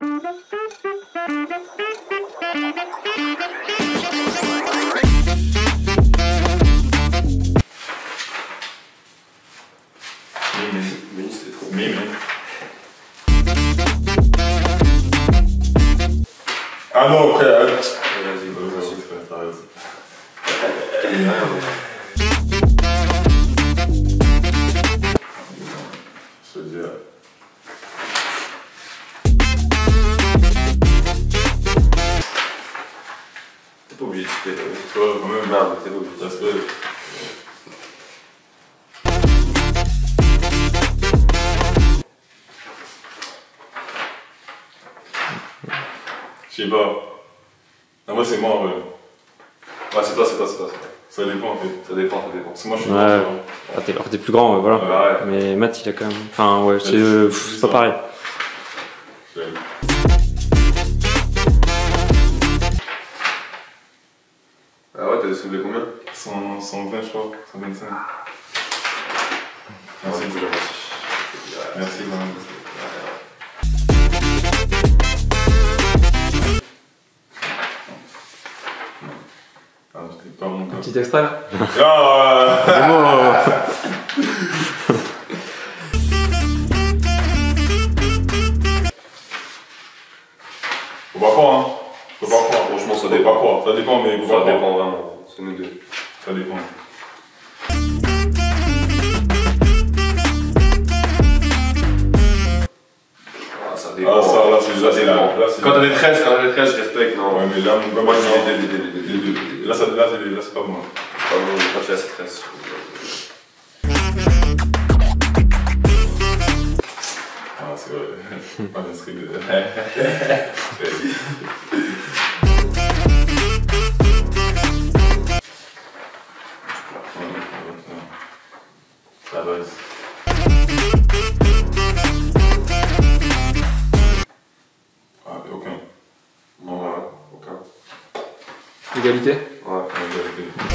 Ah non, frère. Vas-y, Vas-y, vas-y. frère, t'as Je sais pas. Non, moi, c'est moi, en vrai. Ouais, c'est toi, c'est toi, c'est toi. c'est toi. Ça dépend, en fait. Ça dépend, ça dépend. Parce que moi, je suis Ouais. pas sûr. Ah, t'es, alors, t'es plus grand, voilà. Ouais, ouais. Mais Matt, il a quand même. Enfin, ouais, c'est, euh, pff, je- c'est pas pareil. T'as soulevé combien? 100, 120, je crois. 125. Ah, Merci. c'est déjà merci. Ah, c'était pas mon cas. Petit extrait là Ah Faut pas croire, hein. Faut pas croire. Franchement, ça Faut dépend. pas croire. Ça dépend, mais faut Ça pas dépend vraiment. C'est nous deux. Ça dépend. Ah, ça dépend. Ah, ça, là, c'est- là, c'est dépend. la- là, c'est- Quand t'as des 13, quand t'as des 13, je respecte, non. Ouais, mais là, mon Moi, gars, moi, deux, les deux. Là, c'est pas moi. Ah non, quand tu as 13. Ah, c'est vrai. Pas d'inscrit de. La base. Ah, aucun. Non, ouais, aucun. Égalité Ouais. Vérité.